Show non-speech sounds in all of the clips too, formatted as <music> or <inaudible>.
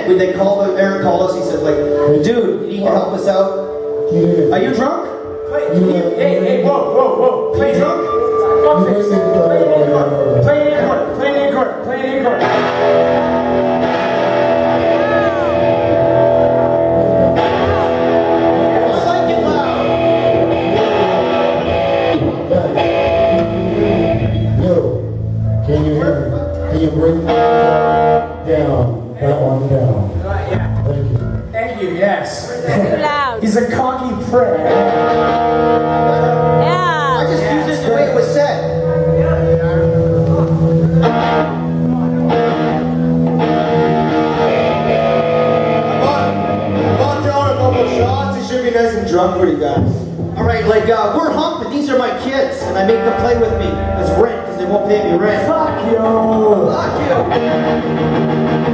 did. When they called, Aaron called us. He said, like, dude, you need to help us out. Are you drunk? Hey, hey, whoa, whoa, whoa. Play drunk? Fuck this. Play it in court. Play it in court. Play it in. Play it in court. I like it loud. Yo, can you hear me? Can you bring that down? That one down. Yeah. Thank you. Thank you, yes. Too loud. <laughs> He's a cocky prick. Yeah. I Yeah. just used it the way it was said. I'm on, I'm on a couple shots. It should be nice and drunk for you guys. All right, like uh, we're humping. These are my kids, and I make them play with me as rent because they won't pay me rent. Fuck you. Fuck you.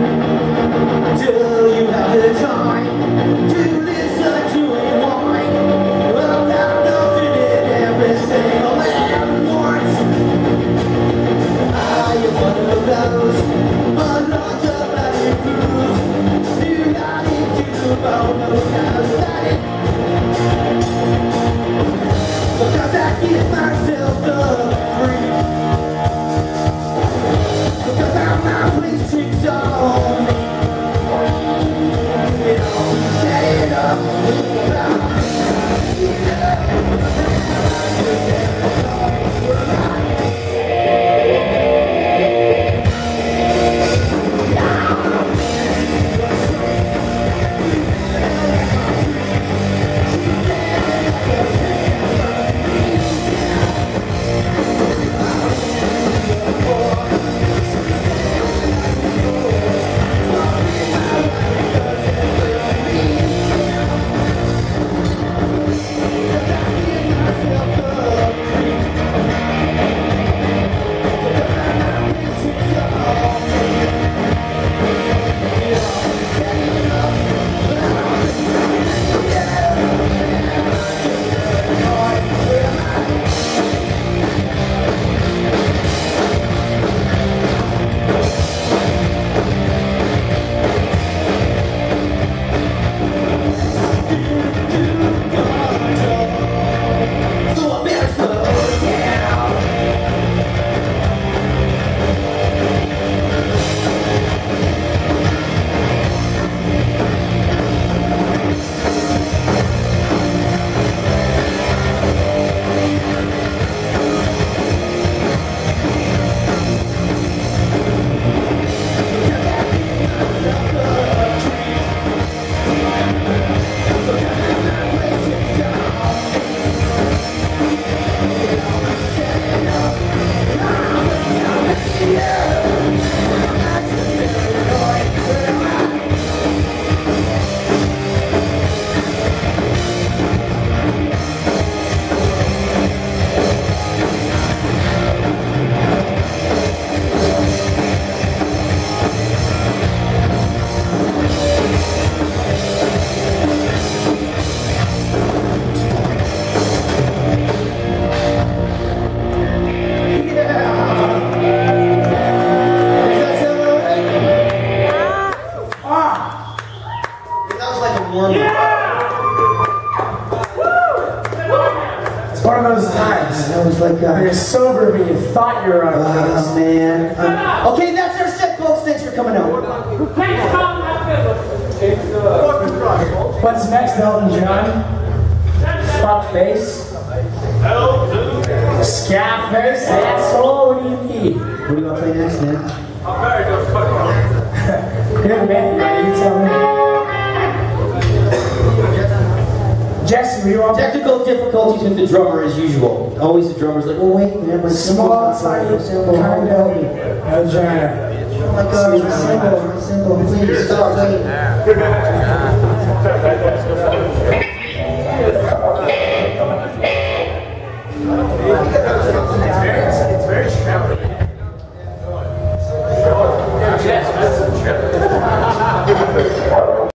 Times. That was like When you're uh, sober, but you thought you were on oh drugs. man. Um, okay, that's our set, folks. Thanks for coming out. What's next, Elton John? Fuck face. Scat face, asshole. What do you need? What do you want to play next, man? <laughs> Good man, you tell me. Jackson, we were on Technical difficulties with the drummer as usual. Always the drummer's like, well, wait, man, my small tiny cymbal, kind of help me." Oh my god, my cymbal, my cymbal, please stop playing. <laughs>